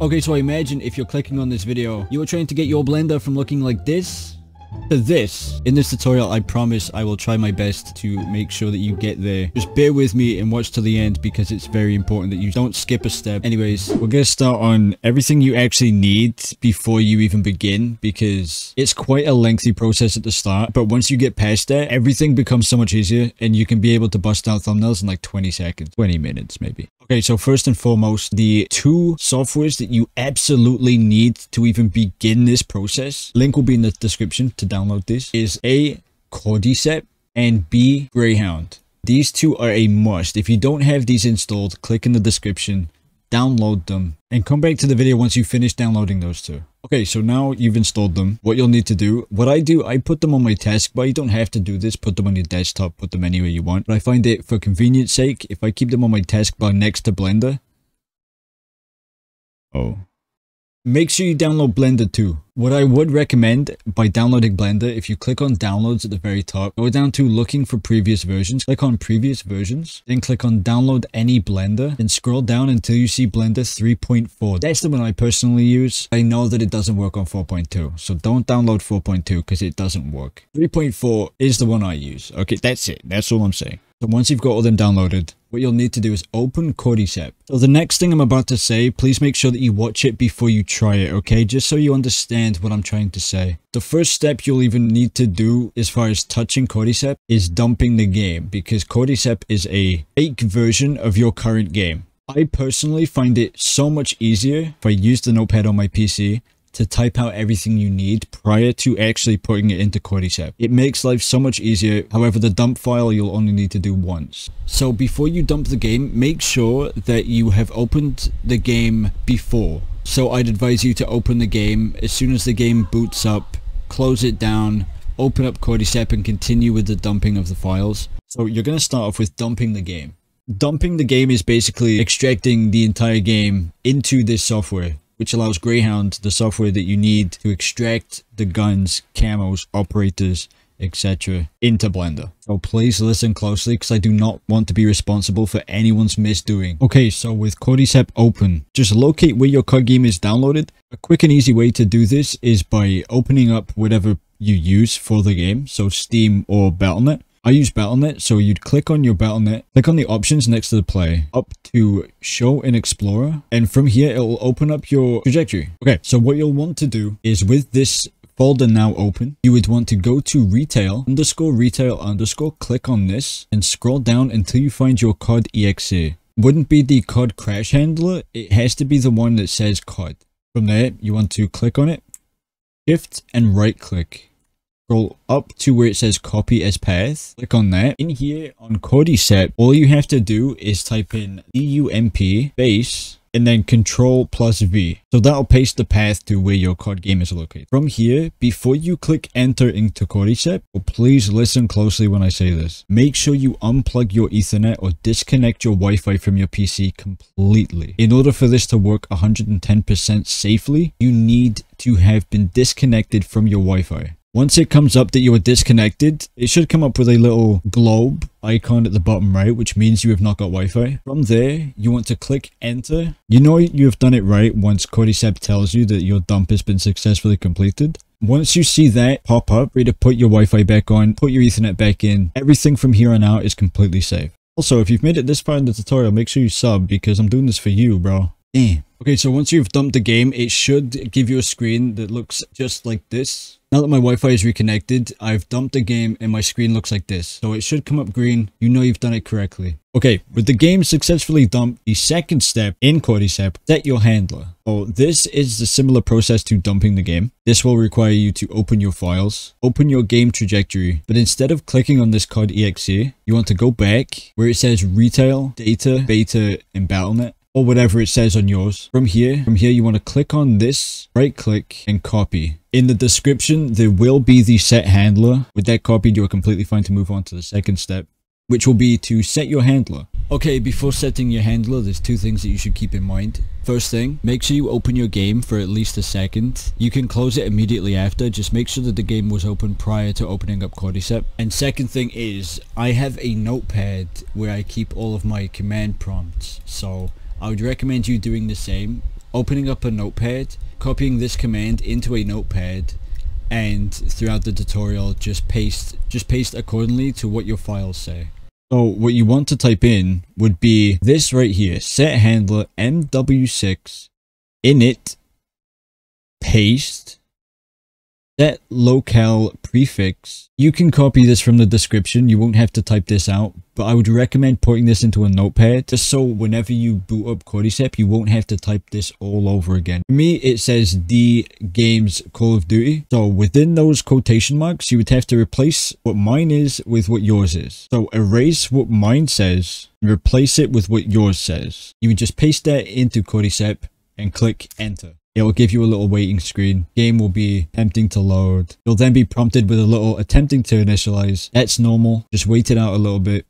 Okay, so I imagine if you're clicking on this video, you are trying to get your Blender from looking like this to this. In this tutorial, I promise I will try my best to make sure that you get there. Just bear with me and watch to the end because it's very important that you don't skip a step. Anyways, we're going to start on everything you actually need before you even begin because it's quite a lengthy process at the start. But once you get past that, everything becomes so much easier and you can be able to bust out thumbnails in like 20 seconds, 20 minutes maybe. Okay, so first and foremost, the two softwares that you absolutely need to even begin this process, link will be in the description to download this, is A, Cordyceps, and B, Greyhound. These two are a must. If you don't have these installed, click in the description download them, and come back to the video once you finish downloading those two. Okay, so now you've installed them. What you'll need to do, what I do, I put them on my taskbar. You don't have to do this. Put them on your desktop, put them anywhere you want. But I find it, for convenience sake, if I keep them on my taskbar next to Blender. Oh. Make sure you download Blender too. What I would recommend by downloading Blender, if you click on downloads at the very top, go down to looking for previous versions, click on previous versions, then click on download any Blender, and scroll down until you see Blender 3.4. That's the one I personally use. I know that it doesn't work on 4.2, so don't download 4.2 because it doesn't work. 3.4 is the one I use. Okay, that's it. That's all I'm saying. So once you've got all them downloaded, what you'll need to do is open Cordyceps. So the next thing I'm about to say, please make sure that you watch it before you try it, okay? Just so you understand what I'm trying to say. The first step you'll even need to do as far as touching Cordyceps is dumping the game because Cordyceps is a fake version of your current game. I personally find it so much easier if I use the notepad on my PC to type out everything you need prior to actually putting it into Cordyceps. It makes life so much easier, however the dump file you'll only need to do once. So before you dump the game, make sure that you have opened the game before. So I'd advise you to open the game as soon as the game boots up, close it down, open up Cordyceps and continue with the dumping of the files. So you're going to start off with dumping the game. Dumping the game is basically extracting the entire game into this software which allows Greyhound the software that you need to extract the guns, camos, operators, etc. into Blender. So please listen closely because I do not want to be responsible for anyone's misdoing. Okay, so with Cordyceps open, just locate where your COD game is downloaded. A quick and easy way to do this is by opening up whatever you use for the game, so Steam or Battle.net. I use Battle.net, so you'd click on your Battle.net, click on the options next to the play, up to show in Explorer, and from here it will open up your trajectory. Okay, so what you'll want to do is with this folder now open, you would want to go to retail underscore retail underscore, click on this, and scroll down until you find your COD exe. Wouldn't be the COD crash handler, it has to be the one that says COD. From there, you want to click on it, shift and right click scroll up to where it says copy as path click on that in here on cordyceps all you have to do is type in dump base and then control plus V. So that'll paste the path to where your COD game is located. From here, before you click enter into Cordyceps, well, oh, please listen closely when I say this. Make sure you unplug your ethernet or disconnect your Wi-Fi from your PC completely. In order for this to work 110% safely, you need to have been disconnected from your Wi-Fi. Once it comes up that you are disconnected, it should come up with a little globe icon at the bottom right, which means you have not got Wi-Fi. From there, you want to click enter. You know you have done it right once Cordyceps tells you that your dump has been successfully completed. Once you see that pop up, ready to put your Wi-Fi back on, put your Ethernet back in, everything from here on out is completely safe. Also, if you've made it this far in the tutorial, make sure you sub because I'm doing this for you, bro. Damn. Okay, so once you've dumped the game, it should give you a screen that looks just like this. Now that my Wi-Fi is reconnected, I've dumped the game and my screen looks like this. So it should come up green. You know you've done it correctly. Okay, with the game successfully dumped, the second step in Cordyceps, set your handler. Oh, this is the similar process to dumping the game. This will require you to open your files, open your game trajectory, but instead of clicking on this exe, you want to go back where it says retail, data, beta, and Battle.net or whatever it says on yours. From here, from here, you want to click on this, right click and copy. In the description, there will be the set handler. With that copied, you're completely fine to move on to the second step, which will be to set your handler. Okay, before setting your handler, there's two things that you should keep in mind. First thing, make sure you open your game for at least a second. You can close it immediately after, just make sure that the game was open prior to opening up Cordyceps. And second thing is, I have a notepad where I keep all of my command prompts, so I would recommend you doing the same. opening up a notepad, copying this command into a notepad, and throughout the tutorial just paste just paste accordingly to what your files say. So what you want to type in would be this right here, set handler mw6 init paste set locale prefix. You can copy this from the description. You won't have to type this out, but I would recommend putting this into a notepad just so whenever you boot up Cordyceps, you won't have to type this all over again. For me, it says the games Call of Duty. So within those quotation marks, you would have to replace what mine is with what yours is. So erase what mine says, replace it with what yours says. You would just paste that into Cordyceps and click enter. It will give you a little waiting screen. Game will be attempting to load. You'll then be prompted with a little attempting to initialize. That's normal. Just wait it out a little bit.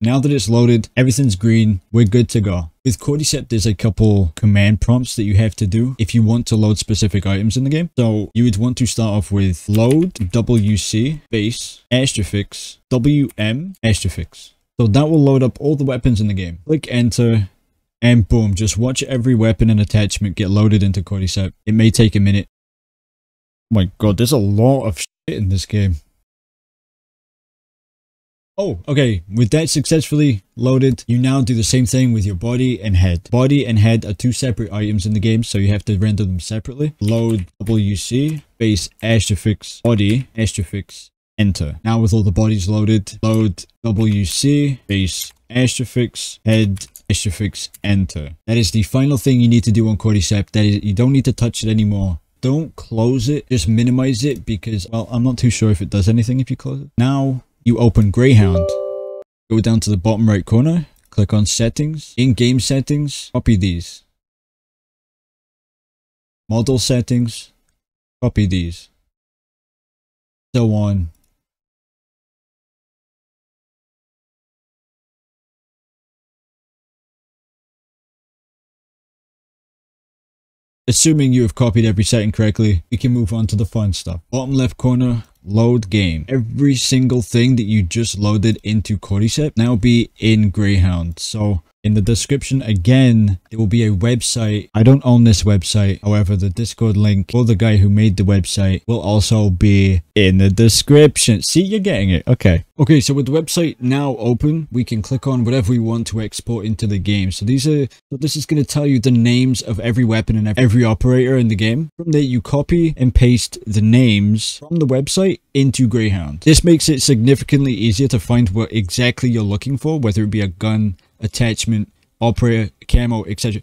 Now that it's loaded, everything's green, we're good to go. With Cordyceps, there's a couple command prompts that you have to do if you want to load specific items in the game. So you would want to start off with load WC base astrofix WM astrofix. So that will load up all the weapons in the game. Click enter and boom, just watch every weapon and attachment get loaded into Cordyceps. It may take a minute. Oh my god, there's a lot of shit in this game. Oh, okay. With that successfully loaded, you now do the same thing with your body and head. Body and head are two separate items in the game, so you have to render them separately. Load WC, base astrofix, body, astrofix, enter. Now with all the bodies loaded, load WC, base astrofix, head, astrofix, enter. That is the final thing you need to do on Cordyceps. That is, you don't need to touch it anymore. Don't close it, just minimize it because, well, I'm not too sure if it does anything if you close it. Now, you open Greyhound. Go down to the bottom right corner, click on settings. In game settings, copy these. Model settings, copy these. So on Assuming you have copied every setting correctly, we can move on to the fun stuff. Bottom left corner, load game. Every single thing that you just loaded into Cordyceps now be in Greyhound. So in the description again, there will be a website. I don't own this website. However, the Discord link for the guy who made the website will also be in the description. See, you're getting it. Okay. Okay, so with the website now open, we can click on whatever we want to export into the game. So these are, so this is going to tell you the names of every weapon and every operator in the game. From there, you copy and paste the names from the website into Greyhound. This makes it significantly easier to find what exactly you're looking for, whether it be a gun, attachment, operator, camo, etc.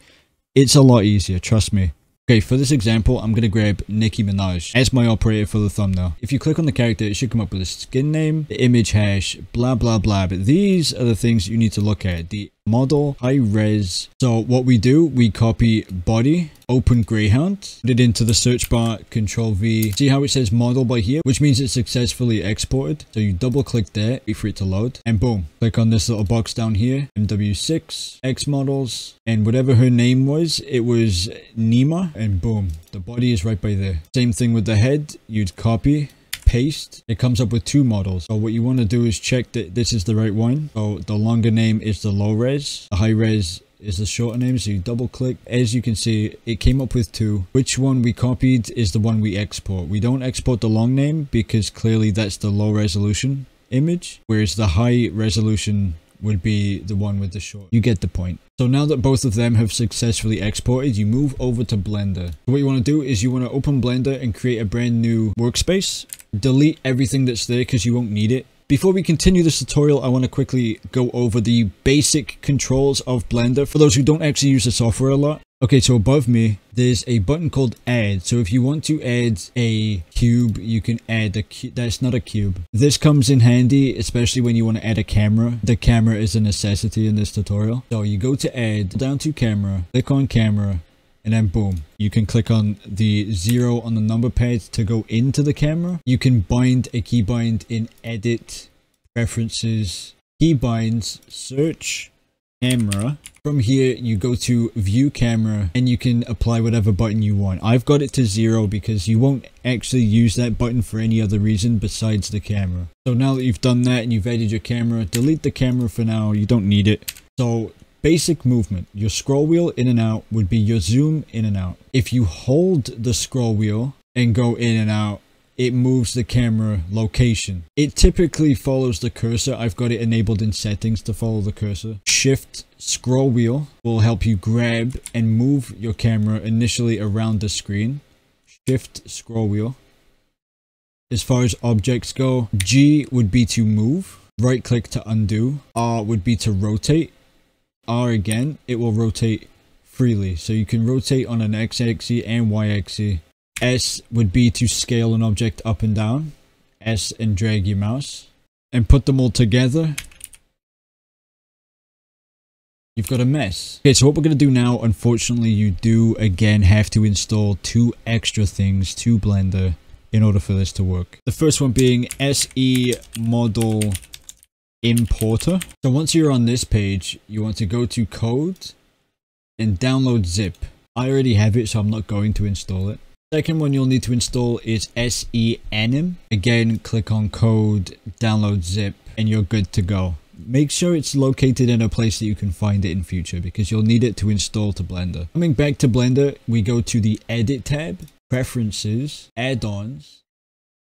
It's a lot easier, trust me. Okay, for this example, I'm going to grab Nicki Minaj as my operator for the thumbnail. If you click on the character, it should come up with a skin name, the image hash, blah, blah, blah. But these are the things you need to look at. The model, high res. So what we do, we copy body, open Greyhound, put it into the search bar, control V. See how it says model by here, which means it's successfully exported. So you double click there, wait for it to load, and boom, click on this little box down here, MW6, X models, and whatever her name was, it was Nima, and boom, the body is right by there. Same thing with the head, you'd copy, paste, it comes up with two models. So what you want to do is check that this is the right one. So the longer name is the low res, the high res is the shorter name. So you double click. As you can see, it came up with two. Which one we copied is the one we export. We don't export the long name because clearly that's the low resolution image, whereas the high resolution would be the one with the short. You get the point. So now that both of them have successfully exported, you move over to Blender. What you want to do is you want to open Blender and create a brand new workspace. Delete everything that's there because you won't need it. Before we continue this tutorial, I want to quickly go over the basic controls of Blender for those who don't actually use the software a lot. Okay, so above me, there's a button called add. So if you want to add a cube, you can add a cube. That's not a cube. This comes in handy, especially when you want to add a camera. The camera is a necessity in this tutorial. So you go to add, down to camera, click on camera, and then boom you can click on the zero on the number pad to go into the camera. You can bind a keybind in edit preferences keybinds search camera. From here you go to view camera and you can apply whatever button you want. I've got it to zero because you won't actually use that button for any other reason besides the camera. So now that you've done that and you've added your camera delete the camera for now. You don't need it. So basic movement. Your scroll wheel in and out would be your zoom in and out. If you hold the scroll wheel and go in and out, it moves the camera location. It typically follows the cursor. I've got it enabled in settings to follow the cursor. Shift scroll wheel will help you grab and move your camera initially around the screen. Shift scroll wheel. As far as objects go, G would be to move. Right click to undo. R would be to rotate. R again, it will rotate freely. So you can rotate on an X axis and Y axis S would be to scale an object up and down. S and drag your mouse. And put them all together. You've got a mess. Okay, so what we're going to do now, unfortunately, you do again have to install two extra things to Blender in order for this to work. The first one being SE Model Importer. So once you're on this page, you want to go to Code and download Zip. I already have it, so I'm not going to install it. Second one you'll need to install is SEanim. Again, click on code, download zip, and you're good to go. Make sure it's located in a place that you can find it in future because you'll need it to install to Blender. Coming back to Blender, we go to the Edit tab, Preferences, Add-ons,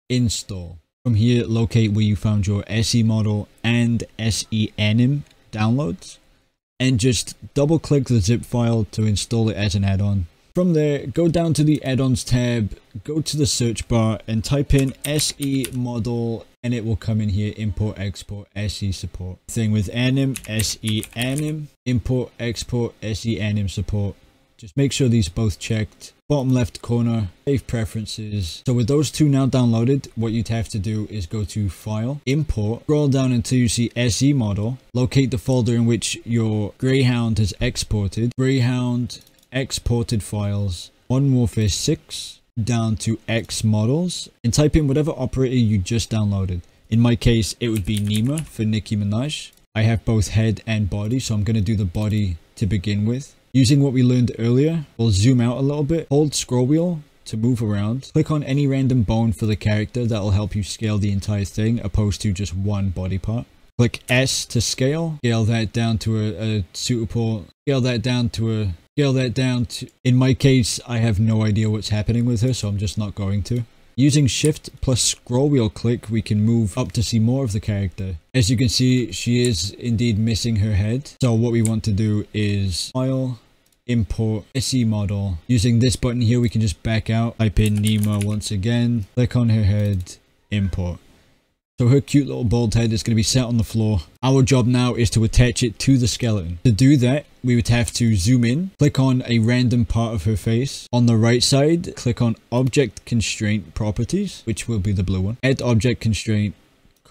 Install. From here, locate where you found your SE model and SEanim downloads and just double click the zip file to install it as an add-on. From there, go down to the add-ons tab, go to the search bar and type in SE model and it will come in here import export SE support. Thing with anim, SE anim, import export SE anim support. Just make sure these both checked. Bottom left corner, save preferences. So with those two now downloaded, what you'd have to do is go to file, import, scroll down until you see SE model, locate the folder in which your Greyhound has exported, Greyhound exported files, Modern Warfare 6 down to X models and type in whatever operator you just downloaded. In my case, it would be Nima for Nicki Minaj. I have both head and body, so I'm going to do the body to begin with. Using what we learned earlier, we'll zoom out a little bit, hold scroll wheel to move around. Click on any random bone for the character, that'll help you scale the entire thing, opposed to just one body part. Click S to scale, scale that down to a, a suitable, scale that down to a scale that down to, in my case, I have no idea what's happening with her, so I'm just not going to. Using shift plus scroll wheel click, we can move up to see more of the character. As you can see, she is indeed missing her head. So what we want to do is file, import SE model. Using this button here, we can just back out, type in Nima once again, click on her head, import. So her cute little bald head is going to be set on the floor. Our job now is to attach it to the skeleton. To do that, we would have to zoom in, click on a random part of her face. On the right side, click on Object Constraint Properties, which will be the blue one. Add Object Constraint,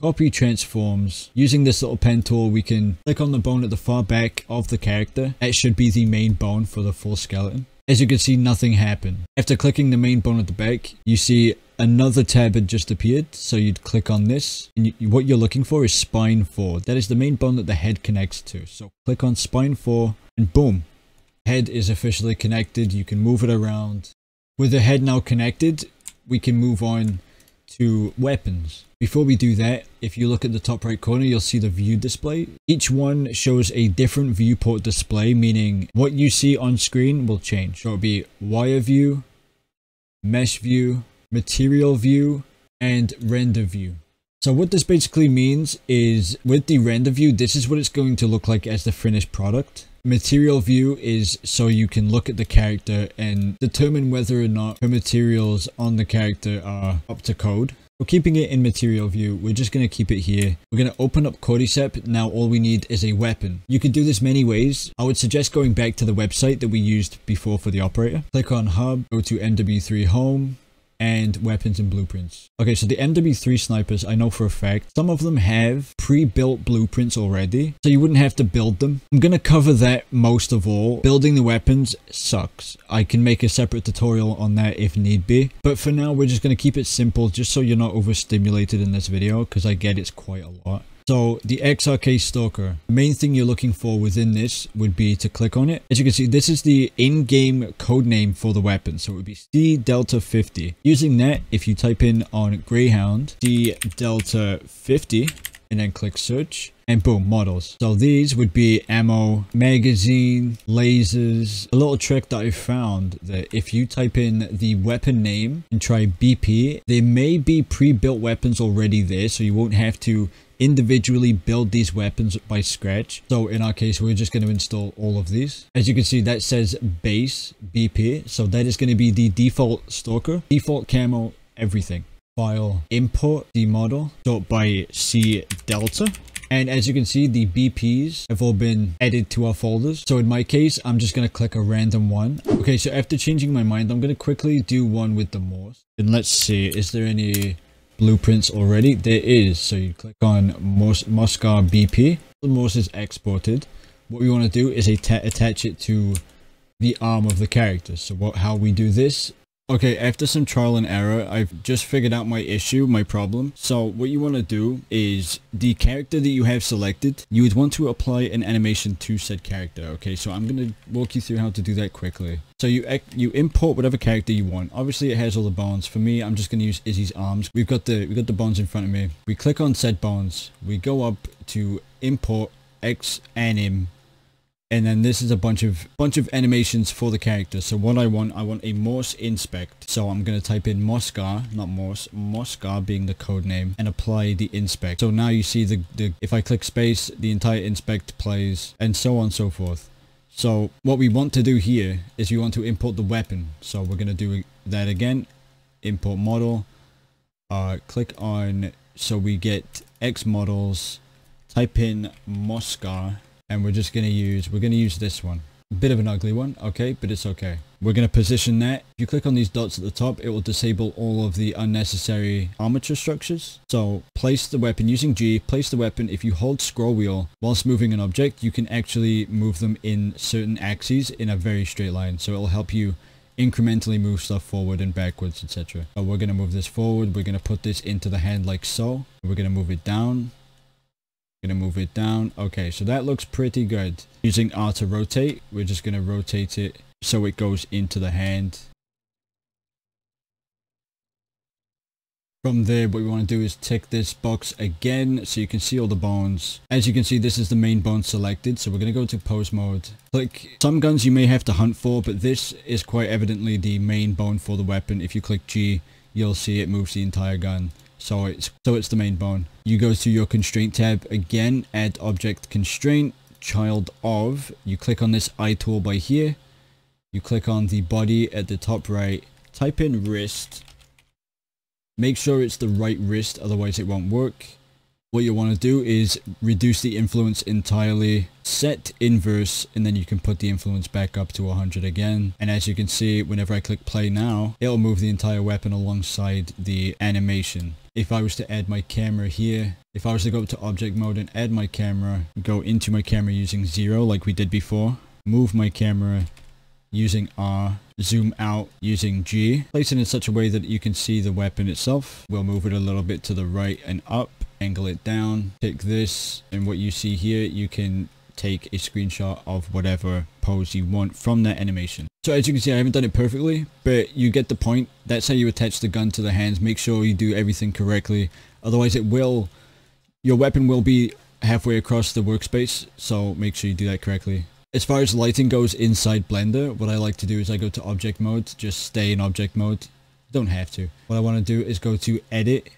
copy transforms. Using this little pen tool, we can click on the bone at the far back of the character. That should be the main bone for the full skeleton. As you can see, nothing happened. After clicking the main bone at the back, you see another tab had just appeared. So you'd click on this and you, what you're looking for is spine 4. That is the main bone that the head connects to. So click on spine 4 and boom, head is officially connected. You can move it around. With the head now connected, we can move on to weapons. Before we do that, if you look at the top right corner, you'll see the view display. Each one shows a different viewport display, meaning what you see on screen will change. So it'll be wire view, mesh view, material view, and render view. So what this basically means is with the render view, this is what it's going to look like as the finished product. Material view is so you can look at the character and determine whether or not her materials on the character are up to code. We're keeping it in material view. We're just going to keep it here. We're going to open up Cordyceps. Now all we need is a weapon. You can do this many ways. I would suggest going back to the website that we used before for the operator. Click on hub, go to MW3 home, and weapons and blueprints. Okay, so the MW3 snipers, I know for a fact, some of them have pre-built blueprints already, so you wouldn't have to build them. I'm gonna cover that most of all. Building the weapons sucks. I can make a separate tutorial on that if need be, but for now, we're just gonna keep it simple just so you're not overstimulated in this video, because I get it's quite a lot. So the XRK Stalker, main thing you're looking for within this would be to click on it. As you can see, this is the in-game code name for the weapon. So it would be C Delta 50. Using that, if you type in on Greyhound, C Delta 50, and then click search and boom, models. So these would be ammo, magazine, lasers. A little trick that I found that if you type in the weapon name and try BP, there may be pre-built weapons already there, so you won't have to individually build these weapons by scratch. So in our case, we're just going to install all of these. As you can see, that says base BP. So that is going to be the default stalker, default camo, everything. File import the model dot by C delta. And as you can see, the BPs have all been added to our folders. So in my case, I'm just going to click a random one. Okay, so after changing my mind, I'm going to quickly do one with the MORS. And let's see, is there any blueprints already? There is. So you click on Mos Moscar BP. The MORS is exported. What we want to do is attach it to the arm of the character. So what, how we do this Okay, after some trial and error, I've just figured out my issue, my problem. So what you want to do is the character that you have selected, you would want to apply an animation to said character. Okay, so I'm going to walk you through how to do that quickly. So you you import whatever character you want. Obviously it has all the bones. For me, I'm just going to use Izzy's arms. We've got the we've got the bones in front of me. We click on said bones. We go up to import X anim and then this is a bunch of bunch of animations for the character so what i want i want a MORS inspect. So i'm going to type in moscar not MORS moscar being the code name and apply the inspect. So now you see the, the if i click space the entire inspect plays and so on and so forth. So what we want to do here is we want to import the weapon. So we're going to do that again. Import model. Uh click on so we get x models. Type in moscar and we're just going to use, we're going to use this one. A bit of an ugly one, okay, but it's okay. We're going to position that. If you click on these dots at the top, it will disable all of the unnecessary armature structures. So place the weapon using G, place the weapon. If you hold scroll wheel whilst moving an object, you can actually move them in certain axes in a very straight line. So it'll help you incrementally move stuff forward and backwards, etc. So we're going to move this forward. We're going to put this into the hand like so. We're going to move it down Gonna move it down. Okay, so that looks pretty good. Using R to rotate, we're just gonna rotate it so it goes into the hand. From there, what we want to do is tick this box again so you can see all the bones. As you can see, this is the main bone selected. So we're going to go to pose mode. Click some guns you may have to hunt for, but this is quite evidently the main bone for the weapon. If you click G, you'll see it moves the entire gun. So it's, so it's the main bone. You go to your constraint tab again, add object constraint, child of. You click on this eye tool by here. You click on the body at the top right. Type in wrist. Make sure it's the right wrist, otherwise it won't work. What you want to do is reduce the influence entirely, set inverse, and then you can put the influence back up to 100 again. And as you can see, whenever I click play now, it'll move the entire weapon alongside the animation. If I was to add my camera here, if I was to go up to object mode and add my camera, go into my camera using zero like we did before, move my camera using R, zoom out using G, place it in such a way that you can see the weapon itself. We'll move it a little bit to the right and up, angle it down, pick this, and what you see here, you can take a screenshot of whatever pose you want from that animation. So as you can see, I haven't done it perfectly, but you get the point. That's how you attach the gun to the hands. Make sure you do everything correctly. Otherwise it will, your weapon will be halfway across the workspace. So make sure you do that correctly. As far as lighting goes inside Blender, what I like to do is I go to object mode, just stay in object mode. don't have to. What I want to do is go to edit,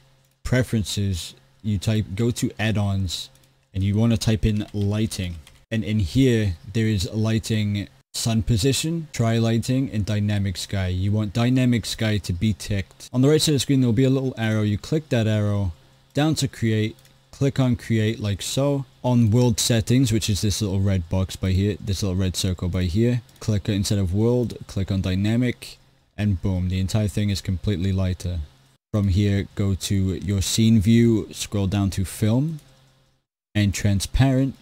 preferences, you type, go to add-ons, and you want to type in lighting. And in here, there is lighting sun position, Tri-Lighting, and dynamic sky. You want dynamic sky to be ticked. On the right side of the screen, there will be a little arrow. You click that arrow, down to create, click on create like so on world settings which is this little red box by here this little red circle by here click instead of world click on dynamic and boom the entire thing is completely lighter from here go to your scene view scroll down to film and transparent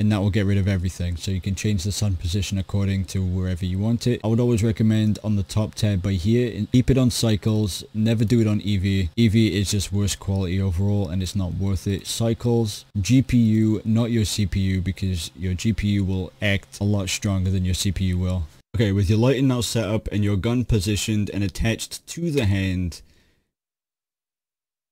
and that will get rid of everything. So you can change the sun position according to wherever you want it. I would always recommend on the top tab by here and keep it on cycles. Never do it on eevee eevee is just worse quality overall and it's not worth it. Cycles gpu not your cpu because your gpu will act a lot stronger than your cpu will. Okay with your lighting now set up and your gun positioned and attached to the hand.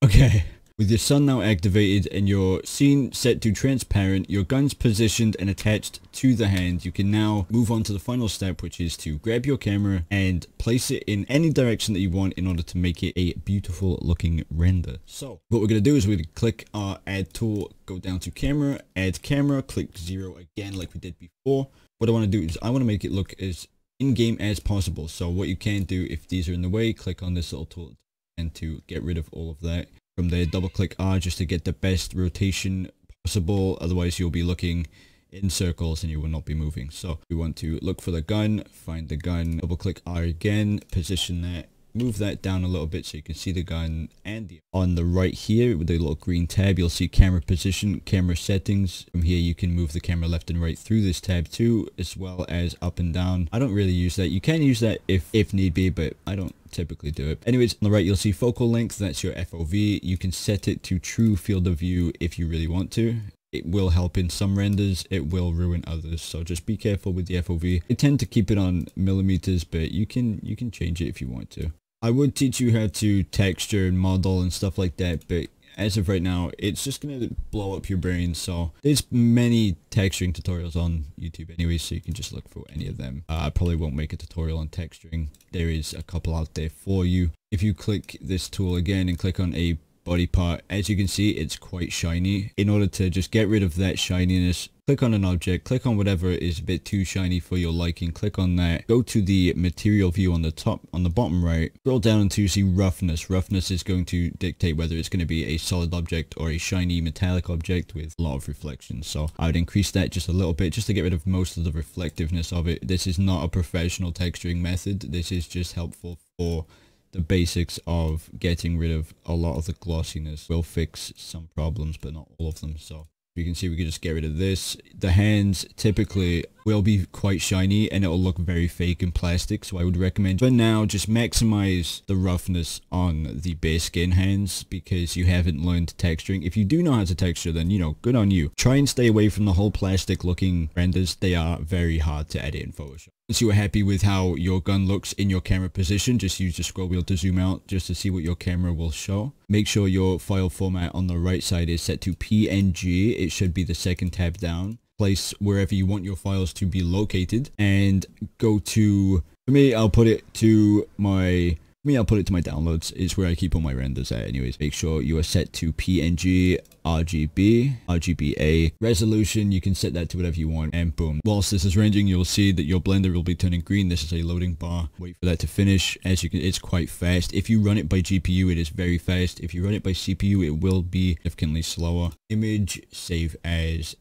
Okay With your sun now activated and your scene set to transparent, your gun's positioned and attached to the hand, you can now move on to the final step, which is to grab your camera and place it in any direction that you want in order to make it a beautiful looking render. So what we're going to do is we're going to click our add tool, go down to camera, add camera, click zero again like we did before. What I want to do is I want to make it look as in-game as possible. So what you can do if these are in the way, click on this little tool and to get rid of all of that. From there, double click R just to get the best rotation possible. Otherwise, you'll be looking in circles and you will not be moving. So we want to look for the gun, find the gun, double click R again, position that move that down a little bit so you can see the gun and the on the right here with the little green tab you'll see camera position camera settings from here you can move the camera left and right through this tab too as well as up and down i don't really use that you can use that if if need be but i don't typically do it anyways on the right you'll see focal length that's your fov you can set it to true field of view if you really want to it will help in some renders, it will ruin others. So just be careful with the FOV. I tend to keep it on millimeters, but you can you can change it if you want to. I would teach you how to texture and model and stuff like that, but as of right now, it's just going to blow up your brain. So there's many texturing tutorials on YouTube anyway, so you can just look for any of them. Uh, I probably won't make a tutorial on texturing. There is a couple out there for you. If you click this tool again and click on a body part. As you can see, it's quite shiny. In order to just get rid of that shininess, click on an object, click on whatever is a bit too shiny for your liking, click on that, go to the material view on the top, on the bottom right, scroll down until you see roughness. Roughness is going to dictate whether it's going to be a solid object or a shiny metallic object with a lot of reflection. So I would increase that just a little bit just to get rid of most of the reflectiveness of it. This is not a professional texturing method. This is just helpful for the basics of getting rid of a lot of the glossiness will fix some problems, but not all of them. So you can see we can just get rid of this. The hands typically will be quite shiny and it'll look very fake and plastic. So I would recommend for now just maximize the roughness on the base skin hands because you haven't learned texturing. If you do know how to texture then you know good on you. Try and stay away from the whole plastic looking renders. They are very hard to edit in Photoshop. Once you are happy with how your gun looks in your camera position, just use the scroll wheel to zoom out just to see what your camera will show. Make sure your file format on the right side is set to PNG. It should be the second tab down. Place wherever you want your files to be located and go to, for me, I'll put it to my me, I'll put it to my downloads. It's where I keep all my renders at anyways. Make sure you are set to PNG, RGB, RGBA. Resolution, you can set that to whatever you want and boom. Whilst this is ranging, you'll see that your blender will be turning green. This is a loading bar. Wait for that to finish. As you can, it's quite fast. If you run it by GPU, it is very fast. If you run it by CPU, it will be significantly slower. Image, save as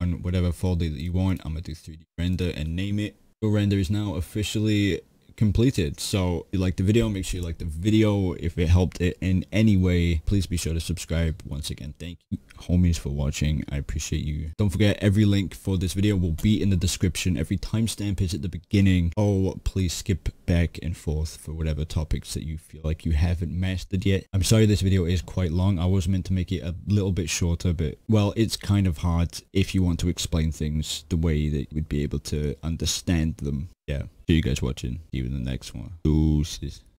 on whatever folder that you want. I'm gonna do 3D render and name it. Your render is now officially completed. So you like the video, make sure you like the video. If it helped it in any way, please be sure to subscribe. Once again, thank you homies for watching. I appreciate you. Don't forget every link for this video will be in the description. Every timestamp is at the beginning. Oh, please skip back and forth for whatever topics that you feel like you haven't mastered yet. I'm sorry this video is quite long. I was meant to make it a little bit shorter, but well, it's kind of hard if you want to explain things the way that you would be able to understand them. Yeah. See you guys watching. See you in the next one. Deuces.